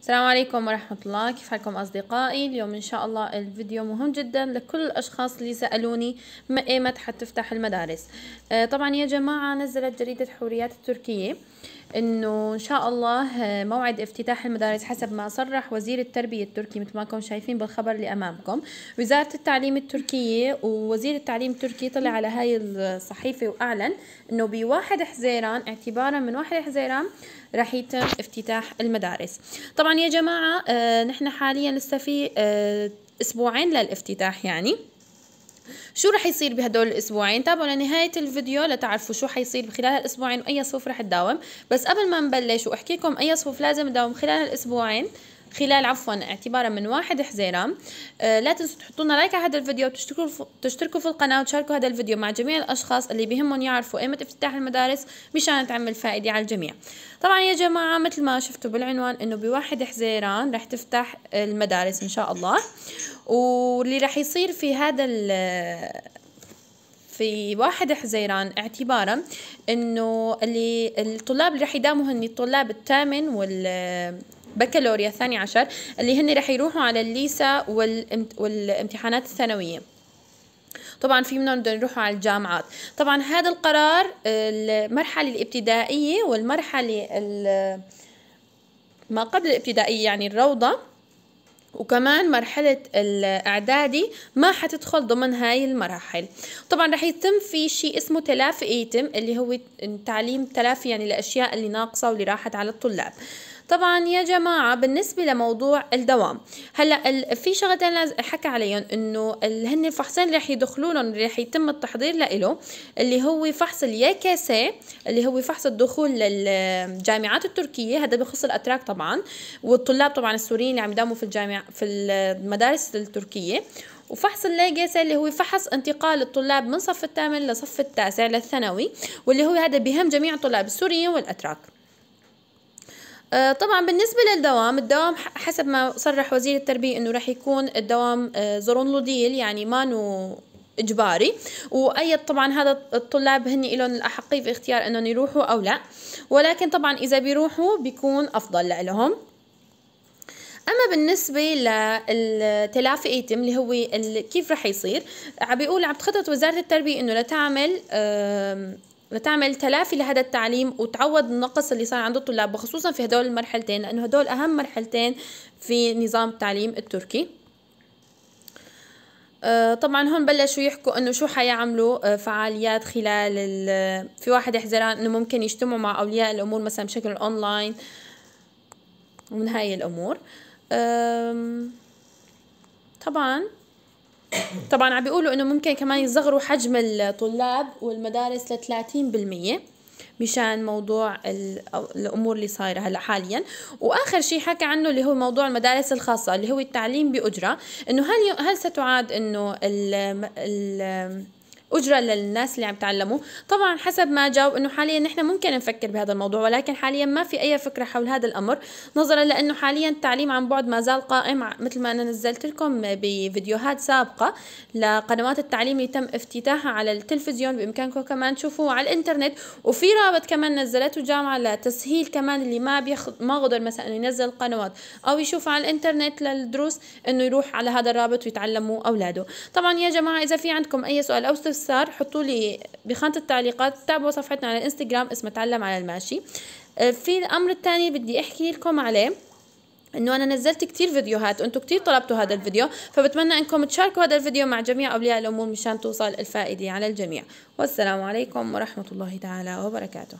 السلام عليكم ورحمة الله. كيف حالكم أصدقائي؟ اليوم إن شاء الله الفيديو مهم جدا لكل الأشخاص اللي سألوني إيمت حتفتح المدارس. آه طبعا يا جماعة نزلت جريدة حوريات التركية إنه إن شاء الله آه، موعد افتتاح المدارس حسب ما صرح وزير التربية التركي مثل ما كنتم شايفين بالخبر اللي أمامكم. وزارة التعليم التركية ووزير التعليم التركي طلع على هاي الصحيفة وأعلن إنه بواحد حزيران اعتبارا من واحد حزيران راح يتم افتتاح المدارس. طبعا يا جماعة آه نحن حاليا لسه في آه أسبوعين للافتتاح يعني. شو رح يصير بهدول الأسبوعين؟ تابعوا لنهاية الفيديو لتعرفوا شو حيصير خلال هالأسبوعين وأي صفوف رح تداوم. بس قبل ما نبلش وأحكي لكم أي صفوف لازم تداوم خلال هالأسبوعين خلال عفوا اعتبارا من واحد حزيران آه لا تنسوا تحطوا لنا لايك على هذا الفيديو وتشتركوا تشتركوا في القناة وتشاركوا هذا الفيديو مع جميع الأشخاص اللي بيهمهم يعرفوا ايمت افتتاح المدارس مشان تعمل فائده على الجميع. طبعا يا جماعة مثل ما شفتوا بالعنوان إنه بواحد حزيران رح تفتح المدارس إن شاء الله. واللي رح يصير في هذا في واحد حزيران اعتبارا إنه اللي الطلاب اللي رح يداوموا هن الطلاب الثامن وال بكالوريا الثاني عشر اللي هن رح يروحوا على الليسا والامتحانات الثانوية. طبعا في منهم بدهم يروحوا على الجامعات. طبعا هذا القرار المرحلة الابتدائية والمرحلة ما قبل الابتدائية يعني الروضة وكمان مرحلة الإعدادي ما حتدخل ضمن هاي المراحل. طبعا رح يتم في شيء اسمه تلافي إيتم اللي هو تعليم تلافي يعني الأشياء اللي ناقصة واللي راحت على الطلاب. طبعا يا جماعة بالنسبة لموضوع الدوام هلأ في شغلتين لازم أحكي عليهم إنه هن الفحصين اللي رح يدخلوا اللي رح يتم التحضير له اللي هو فحص الياكاسي اللي هو فحص الدخول للجامعات التركية هذا بخص الأتراك طبعا والطلاب طبعا السوريين اللي عم يداوموا في الجامعة في المدارس التركية وفحص الليجاسي اللي هو فحص انتقال الطلاب من صف الثامن لصف التاسع للثانوي واللي هو هذا بهم جميع الطلاب السوريين والأتراك. آه، طبعا بالنسبة للدوام الدوام حسب ما صرح وزير التربية إنه راح يكون الدوام آه، زرونلوديل يعني مانو إجباري. وايد طبعا هذا الطلاب هن لهم الأحقية في اختيار إنهم يروحوا أو لا. ولكن طبعا إذا بيروحوا بيكون أفضل لهم أما بالنسبة للتلافي إيتم اللي هو كيف رح يصير؟ عم بيقول عم تخطط وزارة التربية إنه لتعمل لتعمل تلافي لهذا التعليم وتعوض النقص اللي صار عند الطلاب وخصوصا في هدول المرحلتين لأنه هدول أهم مرحلتين في نظام التعليم التركي. آه، طبعا هون بلشوا يحكوا إنه شو حيعملوا آه، فعاليات خلال في واحد حزران إنه ممكن يجتمعوا مع أولياء الأمور مثلا بشكل أونلاين. ومن هاي الأمور. طبعا طبعا عم بيقولوا إنه ممكن كمان يصغروا حجم الطلاب والمدارس ل 30% مشان موضوع الأمور اللي صايرة هلأ حاليا. وآخر شيء حكى عنه اللي هو موضوع المدارس الخاصة اللي هو التعليم بأجرة. إنه هل هل ستعاد إنه أجرة للناس اللي عم يتعلموا. طبعا حسب ما جاوب إنه حاليا نحن ممكن نفكر بهذا الموضوع ولكن حاليا ما في أي فكرة حول هذا الأمر نظرا لأنه حاليا التعليم عن بعد ما زال قائم مثل ما أنا نزلت لكم بفيديوهات سابقة لقنوات التعليم اللي تم افتتاحها على التلفزيون بإمكانكم كمان تشوفوه على الإنترنت. وفي رابط كمان نزلته جامعة لتسهيل كمان اللي ما بياخذ ما قدر مثلا إنه ينزل قنوات أو يشوف على الإنترنت للدروس إنه يروح على هذا الرابط ويتعلموا أولاده. طبعا يا جماعة إذا في عندكم أي سؤال أو استفسار صار حطوا لي بخانة التعليقات تابعوا صفحتنا على الإنستغرام اسمها تعلم على الماشي. آه، في الأمر الثاني بدي أحكي لكم عليه إنه أنا نزلت كتير فيديوهات وأنتم كتير طلبتوا هذا الفيديو فبتمنى إنكم تشاركوا هذا الفيديو مع جميع أولياء الأمور مشان توصل الفائدة على الجميع. والسلام عليكم ورحمة الله تعالى وبركاته.